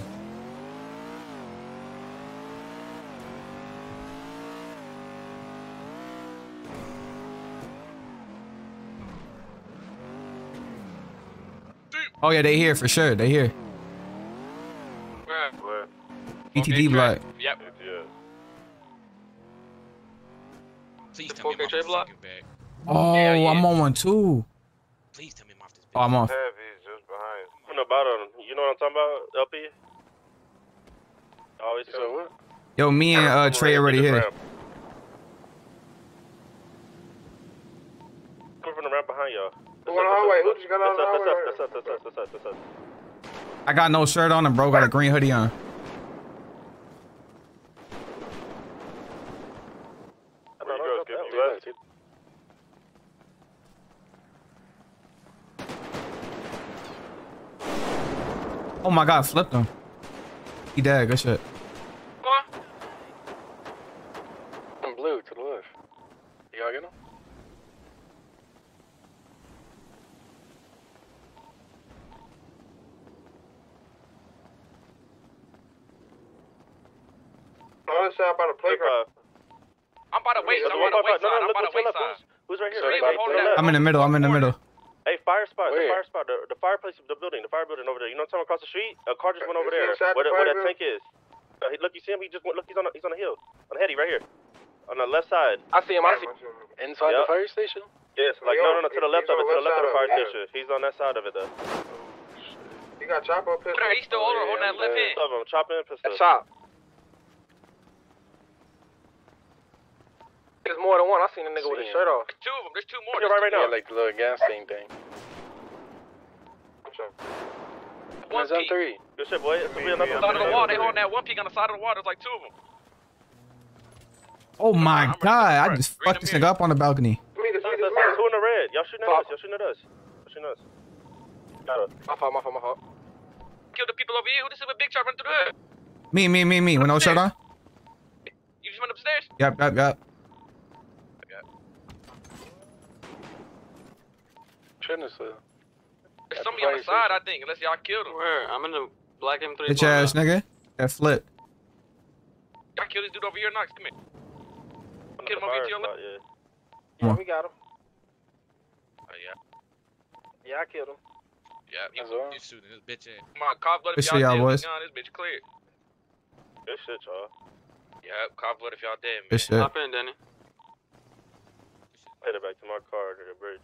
Oh yeah, they here for sure. They here. Where? Where? BTD block. Yep. Yeah. Please tell me I'm off this fucking bag. Oh, I'm on one too. Please tell me I'm off this Oh, I'm off. Heavy's just behind. On the bottom. You know what I'm talking about, LP? Always so what? Yo, me and uh Trey already here. Come from the ramp behind y'all. Who on the hallway? Who just got out of the hallway? that's us, that's us, that's us, that's us. I got no shirt on and bro got a green hoodie on. Where you go, Skip? You left? Oh my god, flipped him. He dead. Good shit. I'm blue to the left. Y'all get him? Oh, that's out by the playground. I'm by the wayside. I'm by the wayside. I'm by the wayside. Who's right here? Straight Right, hold to the that. left. I'm in the middle. I'm in the middle. Hey, fire spot, the fire spot, the, the fireplace, of the building, the fire building over there. You know what I'm talking about across the street? A car just went over there. inside Where, the the, where fire that tank is. Uh, look, you see him? He just went, look, he's on, the, he's on the hill. On the heady, right here. On the left side. I see him. I see Him. inside Yep. the fire station. Yes, like, no, no, no, to the left of it, to the the left of the fire side of it. station. He's on that side of it, though. You got chopper up here. There, he's still holding, holding that left hand. Of them, chopping pistol. Chop. There's more than one. I seen a nigga with his shirt off. There's two of them. There's two more. You're right, right now. Yeah, like the little gas station thing. One There's on peak. three. Good shit, boy. It's gonna be another Side of the wall. They holding that one peak on the side of the wall. There's like two of them. Oh my god, I just fucked this nigga up on the balcony. Two in the red. Y'all shooting at us. Y'all shooting at us. Y'all shooting at us. Got it. My fault. My fault. My fault. Kill the people over here. Who this is with big truck running through the hood? Me, me, me, me. With no shirt on? You just went upstairs? Yep, yep, yep. Shouldn't have There's somebody on the side, I think, unless y'all killed him. Where? I'm in the black M3. Bitch ass nigga. That flip. Y'all killed this dude over here, NocKz. Come here. On Kill him over here to your left. yeah. Come on. We got him. Oh, yeah. Yeah, I killed him. Yeah, he That's was all right. You shooting this bitch ass. Come on, cough blood Good if shit, y'all y'all dead. boys. This bitch cleared. Good shit, y'all. Yeah, cop blood if y'all dead, man. Good shit. Hop in, Danny. Headed back to my car to the bridge.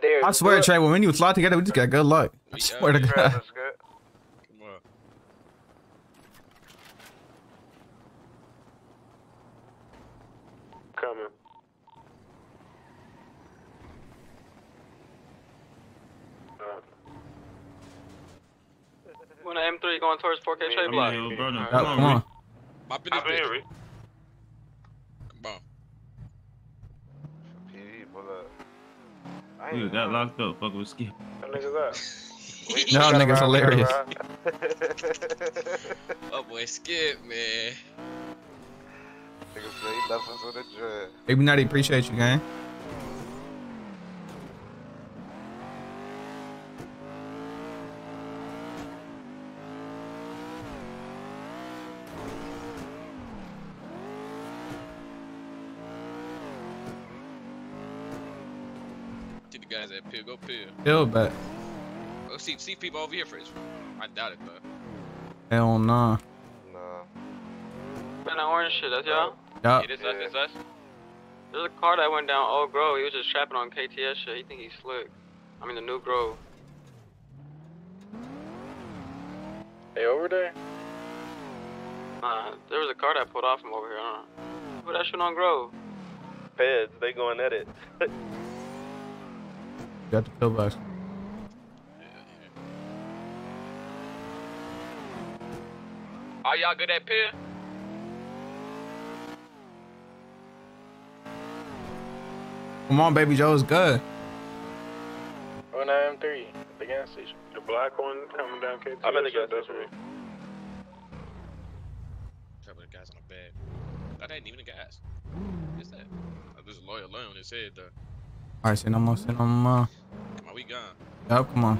There. I swear, Trey, when you fly together, we just got good luck. I We swear to. God. Good. Coming. When M3 going towards 4K Trey block. Yup, come on. Hop in this I'm here, bitch. Come on. PD, pull up. I Nigga got locked up. Fuck with Skip. Them niggas up. Y'all niggas hilarious. Oh boy, skip, man. Niggas say he left us with a dread. Baby Nutty, appreciate you, gang. See the guys at Pill. Go Pill. Still bet. Go see see people over here first. I doubt it though. Hell nah. Nah. Man, that orange shit, that's y'all? Yup. It is us, it's us. There's a car that went down Old Grove. He was just trapping on KTS shit. He think he's slick. I mean, the new Grove. Hey, over there. Nah, there was a car that pulled off from over here. I don't know. Put that shit on Grove. Feds, they going at it. Got the pillbox. Are y'all good at pier? Come on, baby Joe's good. 193, the gas station. The black one coming down K2. I'm at the gas station. Trouble the guys on the bed. That ain't even a gas. What's that? Oh, there's a lawyer laying on his head though. All right, say no more, say no more. Come on, we gone. Yup, come on.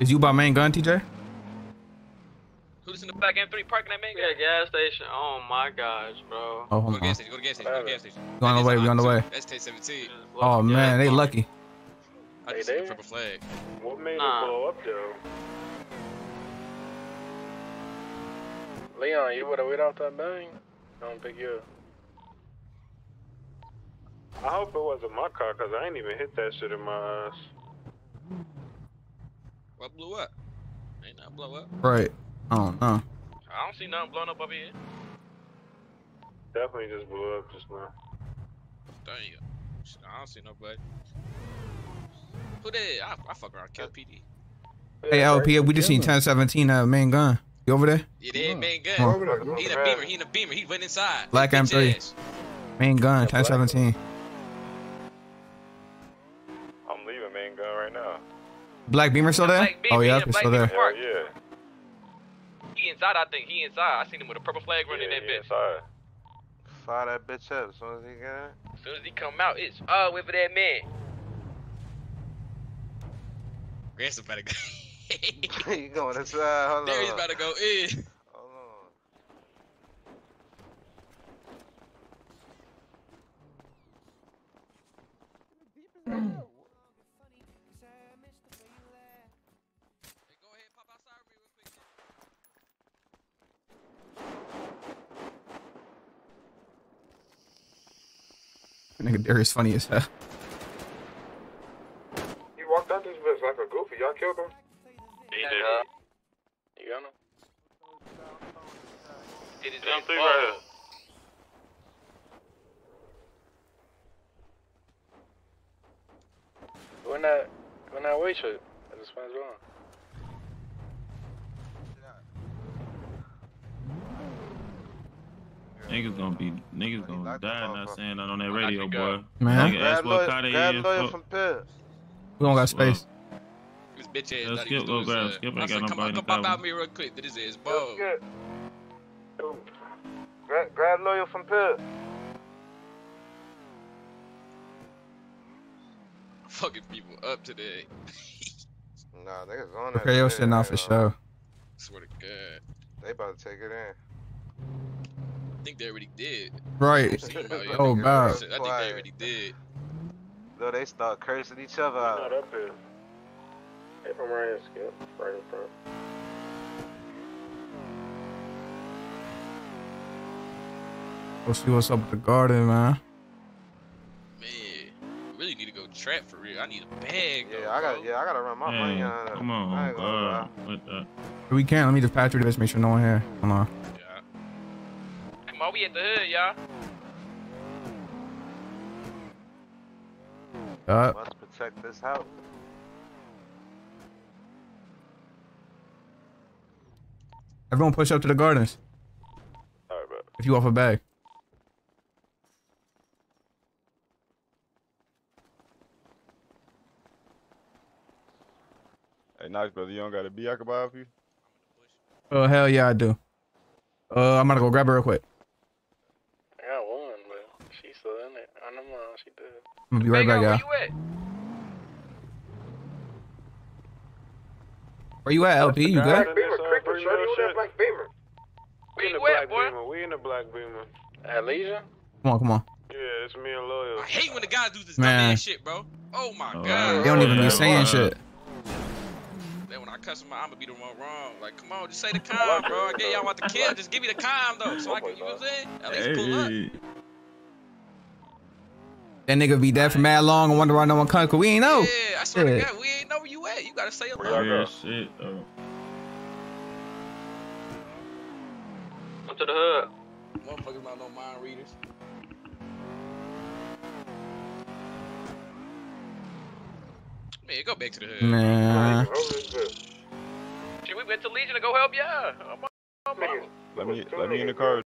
Is you by main gun, TJ? Who's in the back M3 parking that main We at a gas station. Oh my gosh, bro. Oh, Go hold to gas station. Go to gas station. Go to gas station. We on the way, we on the way. That's T17. Oh man, they lucky. I just see the purple flag. What made Nah. it blow up though? Leon, you would've wait off that bang. I don't pick you up. I hope it wasn't my car, cause I ain't even hit that shit in my eyes. What blew up? Ain't nothing blow up. Right. I don't know. I don't see nothing blowing up over here. Definitely just blew up just now. Damn. Shit, I don't see nobody. Who that? I, I fuck around kill PD. Hey, LP, we just seen 1017 uh, main gun. You over there? Yeah, they ain't main gun. Come He in a beamer. He in a beamer. He went inside. Black Bitch M3. ass. Main gun, 1017. I'm leaving main gun right now. Black Beamer still there? Black Beamer, Oh, yeah, yeah, it's still there. Beamer yeah. He inside, I think. He inside. I seen him with a purple flag running that bitch. Inside. Fire that bitch up as soon as he get As soon as he come out, it's all with that man. Ransom better go. in. you going inside? Hold there on. he's about to go in. Hold on. Nigga, Darius funny as hell. He walked out this bitch like a goofy. Y'all killed him? He did. You got him? Did his Yeah, I'm name three right Paul. When that, when that weight shirt, I just went on. Niggas gonna be niggas gonna die not saying that on that radio, boy. Man. Nigga, ask what Carter grab is. from Pitt. We don't got space. This bitch ass. Let's thought he skip, was go doing grab. his, Skip I ain't said, got come on, nobody go to pop out me real quick. That is his ball. Grab, grab lawyer from Pitt. Fucking people up today. Nah, niggas on that. Okay, your shit, shit not for man. sure. Swear to God. They about to take it in. I think they already did. Right. oh, them out. Oh, I God. think they already did. Though they start cursing each other out. Not up here. Hey, from right here, Skip. Right in front. Go see what's up with the garden, man. Man, I really need to go trap for real. I need a bag. Yeah, I got. Yeah, I gotta run my money Hey, on that. come I on, ain't. God. What the? We can't. let me just patch through this, make sure no one here. Hold on. Come on, we at the hood, y'all. Yup. Let's protect this house. Everyone push up to the gardens. Alright, bro. If you off a bag. Hey, nice brother, you don't got a B I can buy off you? Oh, hell yeah, I do. Uh, I'm gonna go grab her real quick. I got one, but she's still in it. I don't know. She did. I'm gonna be right back, Where y'all. you at? Where you at, LP? You good? Beamer, uh, Cricket, shorty, who that black Beamer? Where in the you at, black boy? Beamer. We in the black Beamer. At Leisure? Come on, come on. Yeah, it's me and Loyal. I hate when the guys do this Man. dumb ass shit, bro. Oh my Oh, god. They don't even be Yeah, saying boy. shit. Then when I cuss them I'm gonna be the one wrong. Like, come on, just say the calm, bro. I get y'all want the kill. Just give me the calm though, so I can, you know what I'm saying? At least pull up. Hey, That nigga be dead for mad long and wonder why no one comes, cause we ain't know. Yeah, I swear Yeah. to God, we ain't know where you at. You You gotta say a Where y'all lot. go? Real shit, though. Come to the hood. Motherfuckers not no mind readers. Man, go back to the hood. Man. Shit, we went to Legion to go help y'all. I'm, I'm, Let me let me in the car.